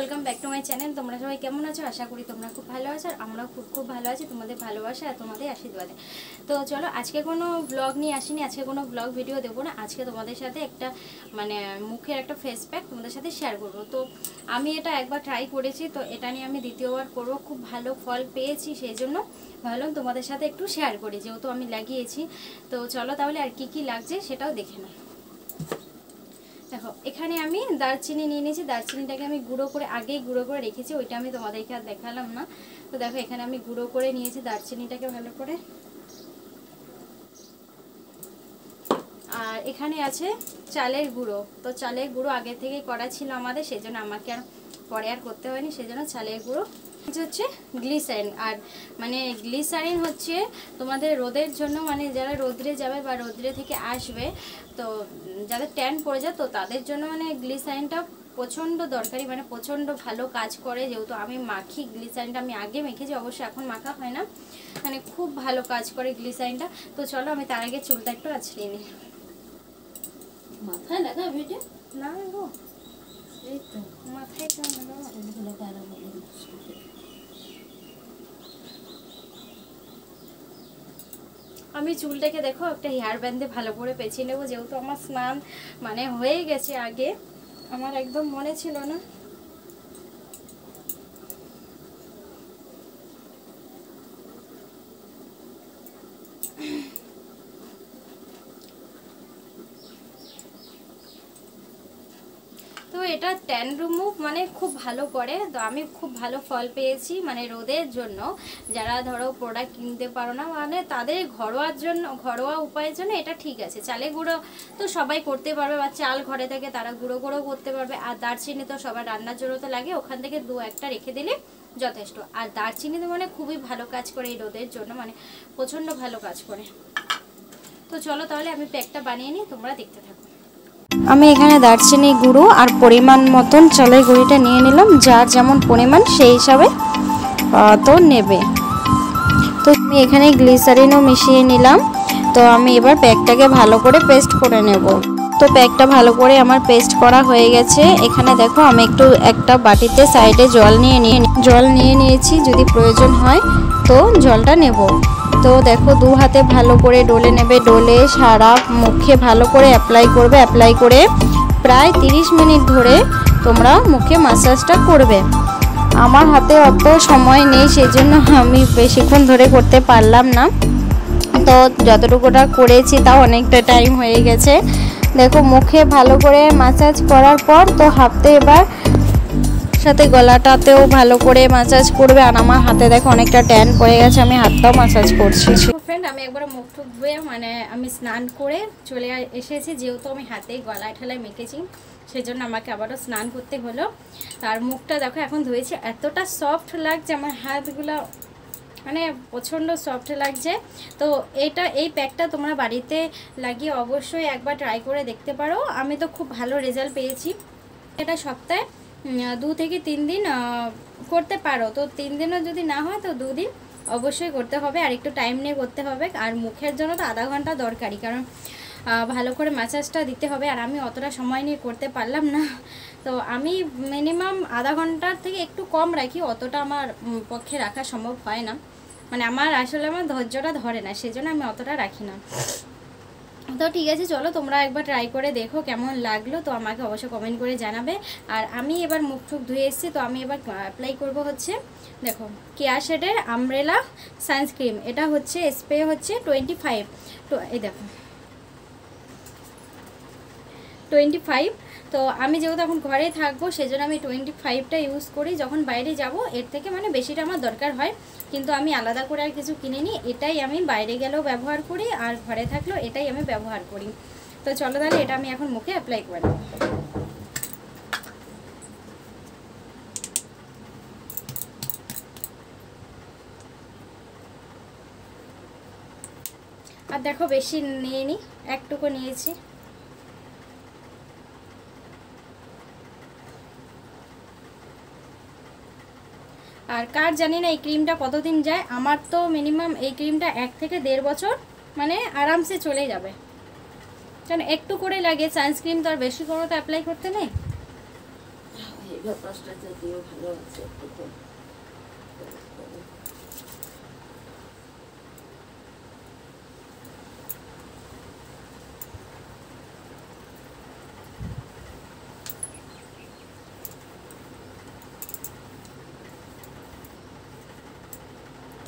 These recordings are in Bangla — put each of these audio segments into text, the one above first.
Welcome back to my channel তোমরা সবাই কেমন আছো? আশা করি তোমরা খুব ভালো আছো আর আমরাও খুব খুব ভালো আছি। তোমাদের ভালোবাসা আর তোমাদের আশীর্বাদে। তো চলো, আজকে কোনো ব্লগ নিয়ে আসিনি, আজকে কোনো ব্লগ ভিডিও দেবো না। আজকে তোমাদের সাথে একটা মানে মুখের একটা ফেস প্যাক তোমাদের সাথে শেয়ার করব। তো আমি এটা একবার ট্রাই করেছি, তো এটা নিয়ে আমি দ্বিতীয়বার করব। খুব ভালো ফল পেয়েছি, সেই জন্য ভাবলাম তোমাদের সাথে একটু শেয়ার করি, যেহেতু আমি লাগিয়েছি। তো চলো তাহলে আর কি কি লাগছে সেটাও দেখে নাও। দেখো, এখানে আমি দারচিনি নিয়ে নিয়েছি। দারচিনিটাকে আমি গুঁড়ো করে, আগেই গুঁড়ো করে রেখেছি। ওইটা আমি তোমাদেরকে আর দেখালাম না। তো দেখো, এখানে আমি গুঁড়ো করে নিয়েছি দারচিনিটাকে ভালো করে। আর এখানে আছে চালের গুঁড়ো। তো চালের গুঁড়ো আগে থেকেই করা ছিল আমাদের সেই জন্য আমাকে আর পরে আর করতে হয়নি সেই জন্য চালের গুঁড়ো। হচ্ছে গ্লিসারিন। আর মানে গ্লিসারিন হচ্ছে তোমাদের রোদের জন্য মানে যারা রোদ্রে যাবে বা রোদ্রে থেকে আসবে তো যাদের ট্যান পড়ে যায় তো তাদের জন্য মানে গ্লিসারিনটা প্রচণ্ড দরকারি মানে প্রচণ্ড ভালো কাজ করে। যেহেতু আমি মাখি গ্লিসারিনটা আমি আগে মেখেছি অবশ্যই এখন মাখা হয় না। মানে খুব ভালো কাজ করে গ্লিসারিনটা। তো চলো আমি তার আগে চুলটা একটু আছড়িয়ে নিই। মাথায় লাগা ভিডিও না গো। আমি চুলটাকে দেখো, একটা হেয়ার ব্যান্ডে ভালো করে পেঁচিয়ে নেব, যেহেতু আমার স্নান মানে হয়ে গেছে আগে। আমার একদম মনে ছিল না। এটা ট্যান রিমুভ মানে খুব ভালো করে। তো আমি খুব ভালো ফল পেয়েছি মানে রোদের জন্য। যারা ধরো প্রোডাক্ট কিনতে পারো না মানে তাদের ঘরোয়ার জন্য, ঘরোয়া উপায়ের জন্য এটা ঠিক আছে। চালে গুঁড়ো তো সবাই করতে পারবে বা চাল ঘরে থেকে তারা গুঁড়ো গুঁড়ো করতে পারবে। আর দারচিনি তো সবার রান্নার জন্য তো লাগে, ওখান থেকে দু একটা রেখে দিলে যথেষ্ট। আর দারচিনি তো মানে খুবই ভালো কাজ করে এই রোদের জন্য মানে প্রচণ্ড ভালো কাজ করে। তো চলো তাহলে আমি প্যাকটা বানিয়ে নিই, তোমরা দেখতে থাকো। আমি এখানে দারচিনি গুঁড়ো আর পরিমাণ মতন চালের গুঁড়িটা নিয়ে নিলাম যার যেমন পরিমাণ সেই হিসাবে তো নেবে। তো আমি এখানে গ্লিসারিনও মিশিয়ে নিলাম। তো আমি এবার প্যাকটাকে ভালো করে পেস্ট করে নেব। তো প্যাকটা ভালো করে আমার পেস্ট করা হয়ে গেছে। এখানে দেখো আমি একটু একটা বাটিতে সাইডে জল নিয়ে নিয়ে জল নিয়ে নিয়েছি, যদি প্রয়োজন হয়, তো জলটা নেব। তো দেখো দু হাতে ভালো করে ডলে নেবে, ডলে সারা মুখে ভালো করে অ্যাপ্লাই করবে অ্যাপ্লাই করে প্রায় 30 মিনিট ধরে তোমরা মুখে মাসাজটা করবে। আমার হাতে অত সময় নেই সেই জন্য আমি বেশিক্ষণ ধরে করতে পারলাম না। তো যতটুকুটা করেছি তাও অনেকটা টাইম হয়ে গেছে। দেখো মুখে ভালো করে মাসাজ করার পর তো হাতে এবার সাথে গলাটাতেও ভালো করে মাসাজ করবে। আর আমার হাতে দেখো অনেকটা ট্যান পড়ে গেছে, আমি হাতটাও মাসাজ করছি। ফ্রেন্ড আমি একবার মুখ টুক ধুয়ে মানে আমি স্নান করে চলে এসেছি, যেহেতু আমি হাতে গলায় ঠেলায় মেখেছি সেই জন্য আমাকে আবারও স্নান করতে হলো। তার মুখটা দেখো এখন ধুয়েছি, এতটা সফট লাগছে, আমার হাতগুলো মানে প্রচণ্ড সফট লাগছে। তো এটা, এই প্যাকটা তোমরা বাড়িতে লাগিয়ে অবশ্যই একবার ট্রাই করে দেখতে পারো। আমি তো খুব ভালো রেজাল্ট পেয়েছি। এটা সপ্তাহে দু থেকে তিন দিন করতে পারো। তো তিন দিনও যদি না হয়, তো দুদিন অবশ্যই করতে হবে। আর একটু টাইম নিয়ে করতে হবে। আর মুখের জন্য তো আধা ঘণ্টা দরকারি কারণ ভালো করে ম্যাসাজটা দিতে হবে। আর আমি অতটা সময় নিয়ে করতে পারলাম না। তো আমি মিনিমাম আধা ঘণ্টার থেকে একটু কম রাখি। অতটা আমার পক্ষে রাখা সম্ভব হয় না। মানে আমার আসলে আমার ধৈর্যটা ধরে না। সেজন্য আমি অতটা রাখি না। তো ঠিক আছে, চলো তোমরা একবার ট্রাই করে দেখো কেমন লাগল, তো আমাকে অবশ্যই কমেন্ট করে জানাবে। আর আমি এবার মুখ টুক ধুয়ে এসেছি, তো আমি এবার অ্যাপ্লাই করব হচ্ছে, দেখো, কেয়া শেডের আমব্রেলা সানস্ক্রিম এটা হচ্ছে স্প্রে হচ্ছে টোয়েন্টি ফাইভ তো এই দেখো টোয়েন্টি ফাইভ তো আমি যেহেতু এখন ঘরে থাকব, সেজন্য আমি টোয়েন্টি ফাইভটা ইউজ করি। যখন বাইরে যাব, এর থেকে মানে বেশিটা আমার দরকার হয়। কিন্তু আমি আলাদা করে আর কিছু কিনে নিই এটাই আমি বাইরে গেলেও ব্যবহার করি আর ঘরে থাকলেও এটাই আমি ব্যবহার করি। তো চলো তাহলে এটা আমি এখন মুখে অ্যাপ্লাই করে দেবো আর দেখো বেশি নিয়ে নি একটুকু নিয়েছি। আর কার জানি না এই ক্রিমটা কতদিন যায়? আমার তো মিনিমাম এই ক্রিমটা এক থেকে দেড় বছর মানে আরামসে চলে যাবে। কারণ একটু করে লাগে সানস্ক্রিন তো আর বেশি করে তো অ্যাপ্লাই করতে নেই? ভালো আছে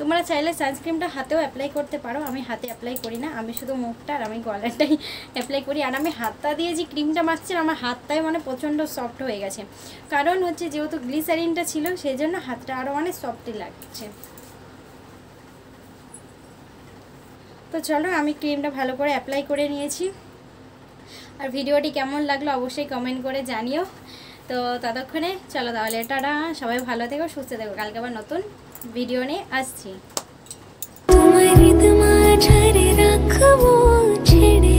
তোমরা চাইলে সানস্ক্রিনটা হাতেও অ্যাপ্লাই করতে পারো। আমি হাতে অ্যাপ্লাই করি না, আমি শুধু মুখটা আর আমি গলাটাই অ্যাপ্লাই করি। আর আমি হাতটা দিয়ে যে ক্রিমটা মাখছি আমার হাতটাই মানে প্রচণ্ড সফট হয়ে গেছে। কারণ হচ্ছে যেহেতু গ্লিসারিনটা ছিল সেই জন্য হাতটা আরও অনেক সফটই লাগছে। তো চলো, আমি ক্রিমটা ভালো করে অ্যাপ্লাই করে নিয়েছি। আর ভিডিওটি কেমন লাগল অবশ্যই কমেন্ট করে জানিও। তো ততক্ষণে চলো তাহলে, টাটা! সবাই ভালো থেকো, সুস্থ থেকো। কালকে আবার নতুন ভিডিও নিয়ে আসছি। তোমার রাখব ছেড়ে